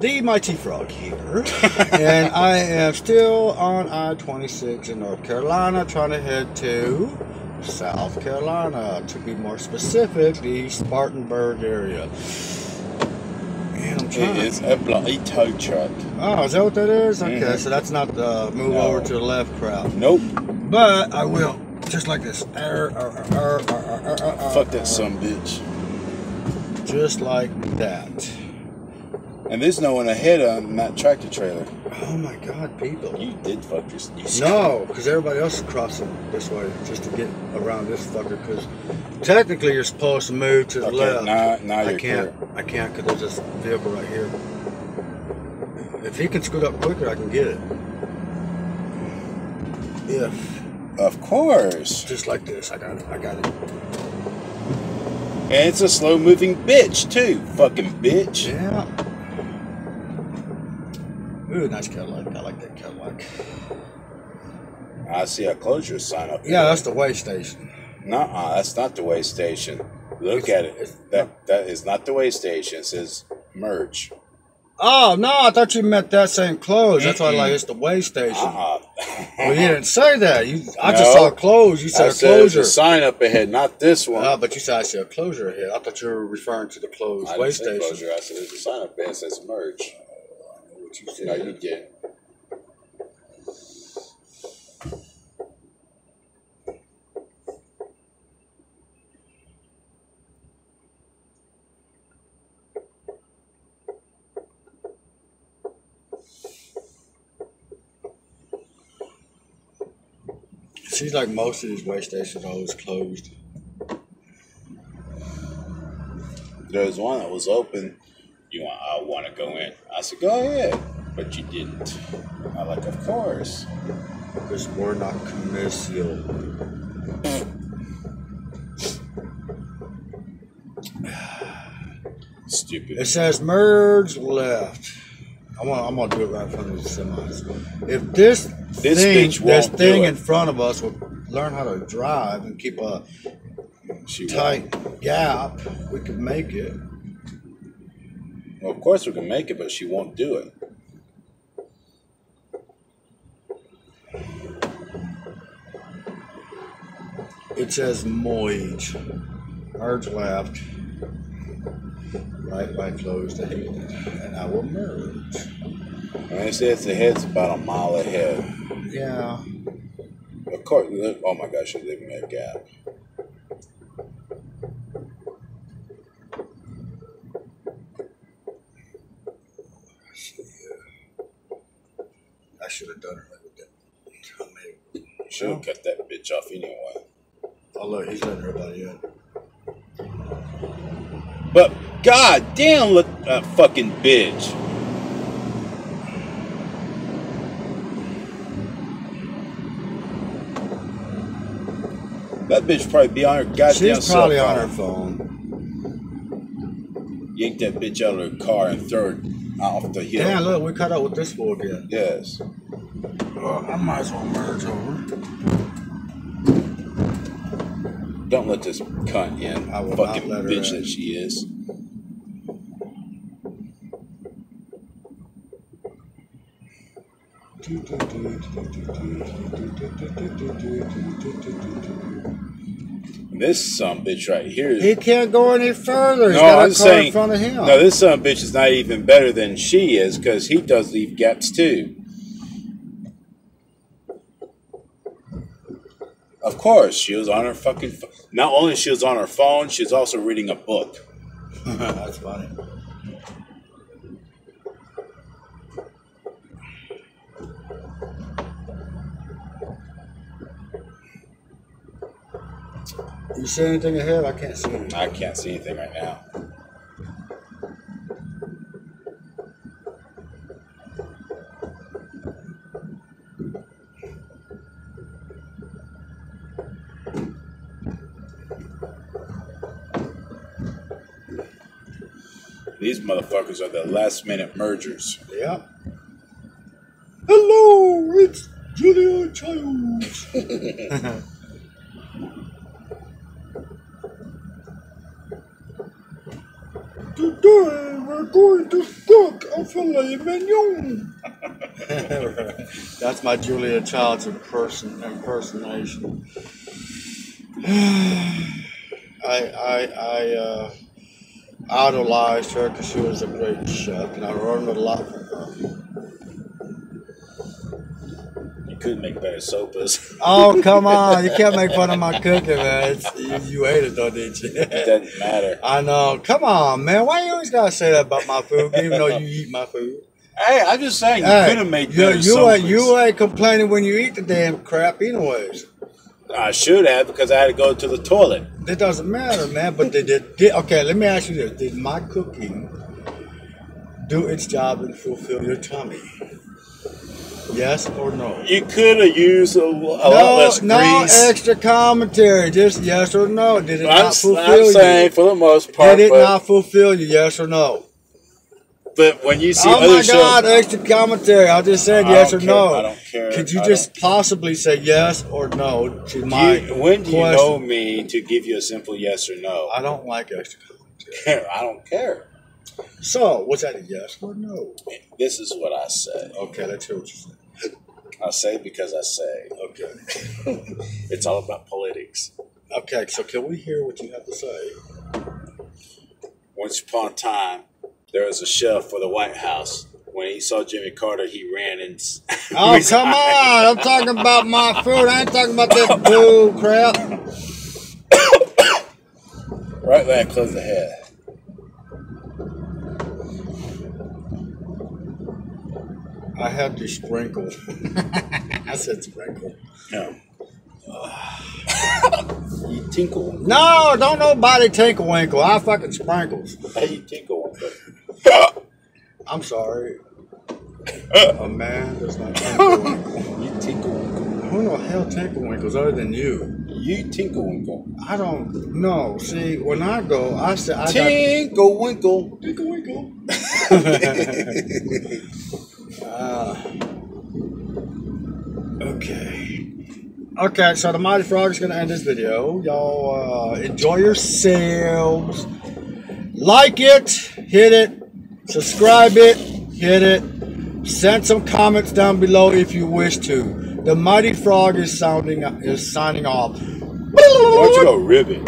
the Mighty Frog here, and I am still on I 26 in North Carolina trying to head to South Carolina, to be more specific, the Spartanburg area. And I'm trying. It is a bloody tow truck. Oh, is that what that is? Okay, Mhm. so that's not the move No. over to the left crowd. Nope. But I will, just like this. Arr, arr, arr, Fuck that some bitch. Just like that. And there's no one ahead on that tractor trailer. Oh my God, people. You did fuck your. You No, because everybody else is crossing this way just to get around this fucker. Because technically you're supposed to move to the Okay, left. now, now I you're can't. clear. I can't because there's this vehicle right here. If he can scoot up quicker, I can get it. If Of course. just like this, I got it. I got it. And it's a slow moving bitch, too. Fucking bitch. Yeah. Ooh, nice Cadillac. I like that Cadillac. I see a closure sign up Yeah, that's the way station. Nuh-uh, that's not the way station. Look at it. That that is not the way station. It says merge. Oh no, I thought you meant that same close. That's why, like, it's the way station. Uh-uh. Well, you didn't say that. You, I just saw a close. You I said a said closure. a sign up ahead, not this one. Ah, but you said I said a closure ahead. I thought you were referring to the closed I way station. closure. I said there's a sign up ahead that says merge. What you No, said. you did. Seems like most of these way stations are always closed. There was one that was open. You want? I want to go in. I said, go ahead, but you didn't. I like, of course. Because we're not commercial. Stupid. It says merge left. I'm gonna, I'm gonna do it right in front of the semis. If this, This thing, this thing in front of us would learn how to drive and keep a She tight gap, we could make it. Well, of course we can make it, but she won't do it. It says merge. Merge left. Right, right closed ahead. And I will merge. When it says the head's about a mile ahead. Yeah. Of course. Oh my gosh, you're leaving me a gap. I should have done it right with that. I Should have cut that bitch off anyway. oh look, he's letting everybody in. But god damn, look that fucking bitch. That bitch probably be on her goddamn She's probably on her phone. Yank that bitch out of her car and throw her off the hill. Yeah, look, we cut out with this fool again. Yes. Well, I might as well merge over. Don't let this cunt in. I will not Fucking let her bitch in. that she is. This some bitch right here. He can't go any further. He's no, got a I'm car saying in front of him. no. This son of a bitch is not even better than she is because he does leave gaps too. Of course, she was on her fucking. ph- Not only she was on her phone, she was also reading a book. That's funny. You see anything ahead? I can't see anything. I can't see anything right now. These motherfuckers are the last minute mergers. Yeah. Hello, it's Julia Childs. Today we're going to cook a filet mignon. That's my Julia Childs imperson, impersonation. I I I uh, idolized her because she was a great chef, and I learned a lot from her. You could make better sopas. Oh come on! You can't make fun of my cooking, man. It's, you, you ate it, though, didn't you? It doesn't matter. I know. Come on, man. Why you always gotta say that about my food, even though you eat my food? Hey, I'm just saying you Hey, could have made you, better you ain't sopas. you ain't complaining when you eat the damn crap, anyways. I should have because I had to go to the toilet. It doesn't matter, man. But they did, did. Okay, let me ask you this: Did my cooking do its job and fulfill your tummy? Yes or no? You could have used a, a lot no, less no grease. extra commentary. Just yes or no. Did it I'm, not fulfill I'm saying you? for the most part, Did it not fulfill you? Yes or no? But when you see oh other my shows, God! Extra commentary. I just said I yes don't or care. no. I don't care. Could you I just possibly say yes or no to don't- my you- when do you question? know me to give you a simple yes or no? I don't like extra commentary. I don't care. So, was that a yes or no? This is what I say. Okay, let's hear what you say. I say because I say. Okay. It's all about politics. Okay, so can we hear what you have to say? Once upon a time, there was a chef for the White House. When he saw Jimmy Carter, he ran and. Oh, come on! I'm talking about my food. I ain't talking about that bull crap. Right there, close the head. I had to sprinkle. I said sprinkle. No. you tinkle. No, don't nobody tinkle winkle. I fucking sprinkles. Hey, you tinkle. But I'm sorry. A man does not tinkle winkle. you tinkle. Who the hell tinkle winkles other than you? You tinkle winkle. I don't know. See, when I go, I say I got Tinkle winkle. tinkle winkle. Ah. okay. Okay, so the Mighty Frog is going to end this video. Y'all uh, enjoy yourselves. Like it, hit it, subscribe it, hit it. Send some comments down below if you wish to. The Mighty Frog is sounding is signing off. Don't you go ribbon?